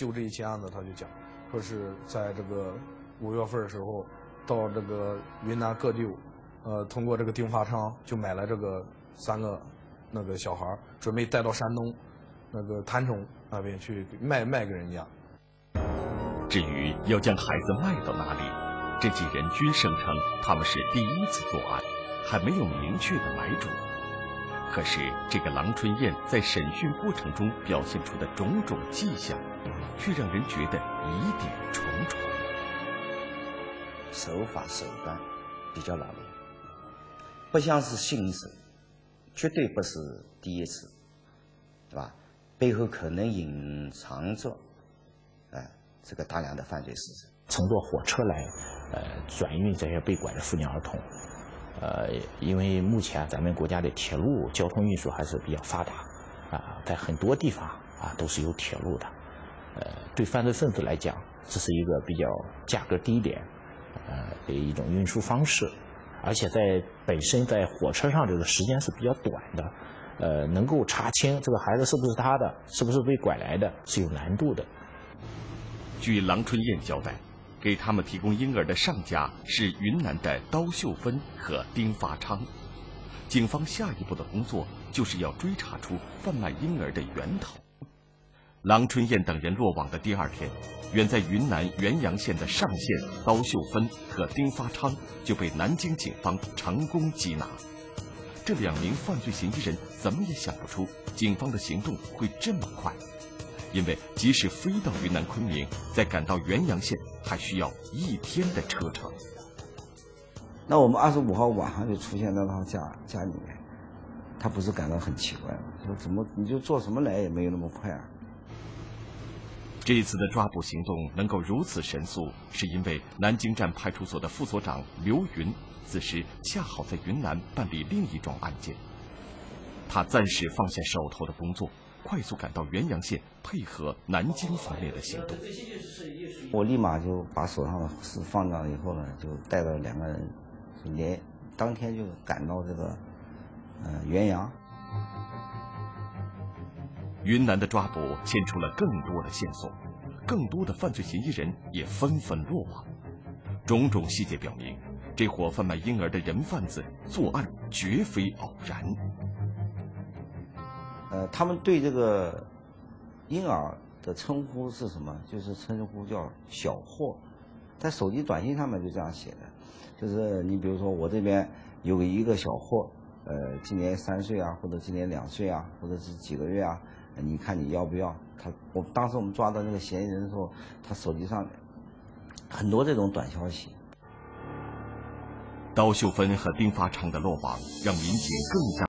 就这一起案子，他就讲，说是在这个五月份的时候，到这个云南各地，呃，通过这个定发厂就买了这个三个那个小孩，准备带到山东那个潭中那边去卖卖给人家。至于要将孩子卖到哪里，这几人均声称他们是第一次作案，还没有明确的买主。可是，这个郎春燕在审讯过程中表现出的种种迹象，却让人觉得疑点重重。手法手段比较老练，不像是新手，绝对不是第一次，对吧？背后可能隐藏着，哎，这个大量的犯罪事实。乘坐火车来，呃，转运这些被拐的妇女儿童。呃，因为目前咱们国家的铁路交通运输还是比较发达，啊，在很多地方啊都是有铁路的，呃，对犯罪分子来讲，这是一个比较价格低廉，呃的一种运输方式，而且在本身在火车上这个时间是比较短的，呃，能够查清这个孩子是不是他的，是不是被拐来的，是有难度的。据郎春燕交代。给他们提供婴儿的上家是云南的刀秀芬和丁发昌，警方下一步的工作就是要追查出贩卖婴儿的源头。郎春燕等人落网的第二天，远在云南元阳县的上县刀秀芬和丁发昌就被南京警方成功缉拿。这两名犯罪嫌疑人怎么也想不出，警方的行动会这么快。因为即使飞到云南昆明，再赶到元阳县，还需要一天的车程。那我们二十五号晚上就出现在他家家里面，他不是感到很奇怪吗？说怎么你就做什么来也没有那么快啊？这一次的抓捕行动能够如此神速，是因为南京站派出所的副所长刘云此时恰好在云南办理另一桩案件，他暂时放下手头的工作。快速赶到元阳县，配合南京方面的行动。我立马就把手上的事放了以后呢，就带着两个人，连当天就赶到这个呃元阳。云南的抓捕牵出了更多的线索，更多的犯罪嫌疑人也纷纷落网。种种细节表明，这伙贩卖婴儿的人贩子作案绝非偶然。呃，他们对这个婴儿的称呼是什么？就是称呼叫小霍，在手机短信上面就这样写的，就是你比如说我这边有一个小霍，呃，今年三岁啊，或者今年两岁啊，或者是几个月啊，你看你要不要？他，我当时我们抓到那个嫌疑人的时候，他手机上很多这种短消息。刀秀芬和丁发昌的落网，让民警更加。